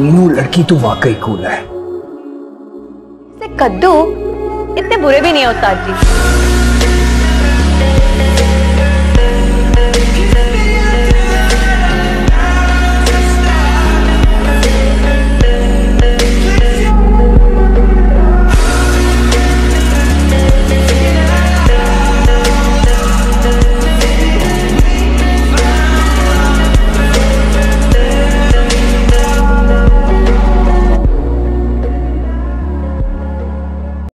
मीनू लड़की तो वाकई कूल है। कद्दू इतने बुरे भी नहीं होता जी